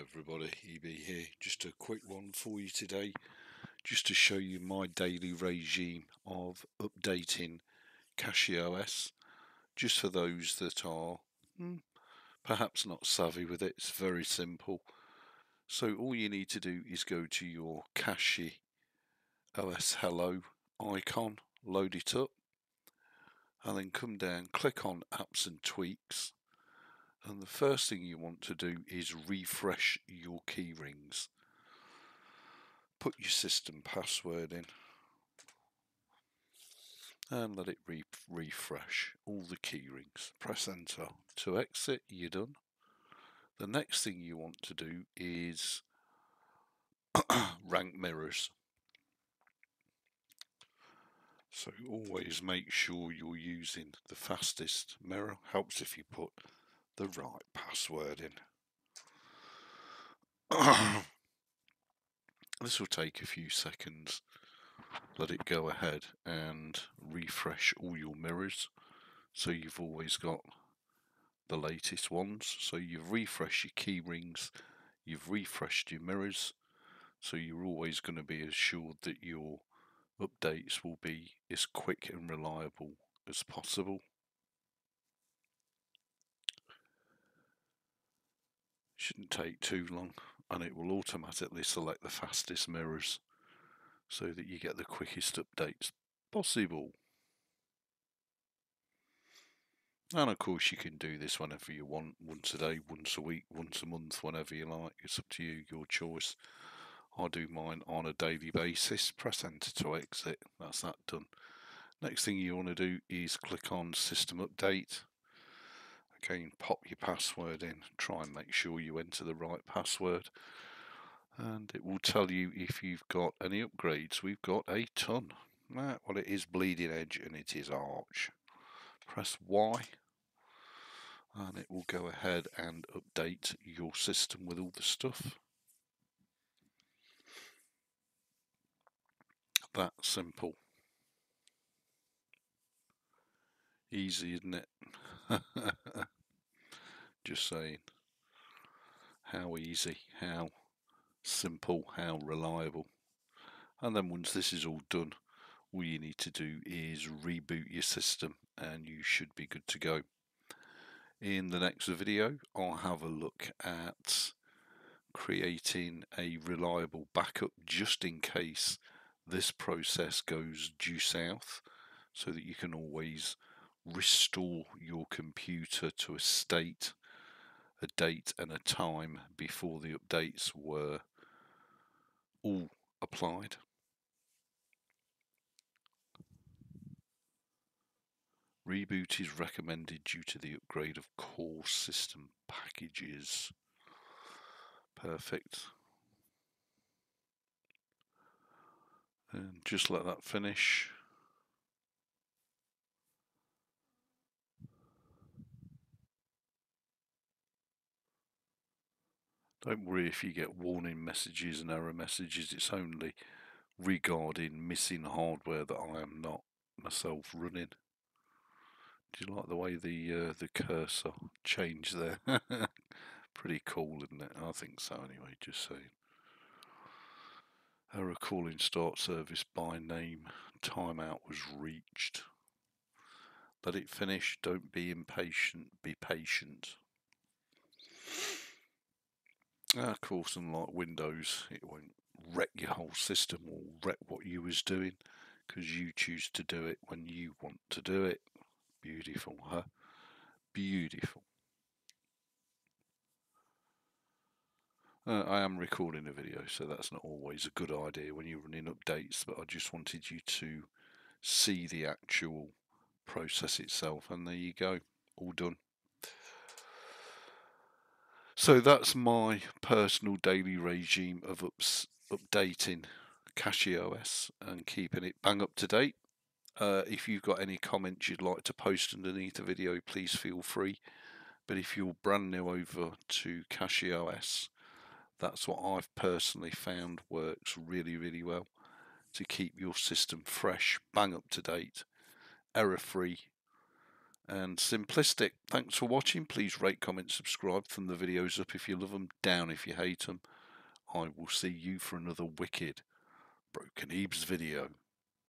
everybody, EB here. Just a quick one for you today, just to show you my daily regime of updating CachyOS. Just for those that are hmm, perhaps not savvy with it, it's very simple. So all you need to do is go to your Cache OS Hello icon, load it up, and then come down, click on Apps and Tweaks and the first thing you want to do is refresh your key rings Put your system password in and let it re refresh all the key rings Press enter to exit, you're done. The next thing you want to do is rank mirrors. So always make sure you're using the fastest mirror. Helps if you put the right password in. this will take a few seconds. Let it go ahead and refresh all your mirrors so you've always got the latest ones. So you've refreshed your key rings, you've refreshed your mirrors, so you're always going to be assured that your updates will be as quick and reliable as possible. Shouldn't take too long and it will automatically select the fastest mirrors so that you get the quickest updates possible. And of course you can do this whenever you want, once a day, once a week, once a month, whenever you like. It's up to you, your choice. I do mine on a daily basis. Press enter to exit. That's that done. Next thing you want to do is click on system update Again, pop your password in, try and make sure you enter the right password. And it will tell you if you've got any upgrades. We've got a ton. well, it is bleeding edge and it is arch. Press Y and it will go ahead and update your system with all the stuff. That simple. Easy, isn't it? Just saying. How easy, how simple, how reliable. And then once this is all done, all you need to do is reboot your system and you should be good to go. In the next video, I'll have a look at creating a reliable backup just in case this process goes due south so that you can always restore your computer to a state, a date and a time before the updates were all applied. Reboot is recommended due to the upgrade of core system packages. Perfect. And just let that finish. Don't worry if you get warning messages and error messages, it's only regarding missing hardware that I am not myself running. Do you like the way the uh, the cursor changed there? Pretty cool, isn't it? I think so anyway, just saying. Error calling start service by name. Timeout was reached. Let it finish. Don't be impatient. Be patient. Uh, of course, unlike Windows, it won't wreck your whole system or wreck what you was doing because you choose to do it when you want to do it. Beautiful, huh? Beautiful. Uh, I am recording a video, so that's not always a good idea when you're running updates, but I just wanted you to see the actual process itself, and there you go, all done. So that's my personal daily regime of ups, updating CachyOS and keeping it bang up to date. Uh, if you've got any comments you'd like to post underneath the video, please feel free. But if you're brand new over to CachyOS, that's what I've personally found works really, really well to keep your system fresh, bang up to date, error free, and simplistic. Thanks for watching. Please rate, comment, subscribe. Thumb the videos up if you love them, down if you hate them. I will see you for another wicked Broken Ebeez video.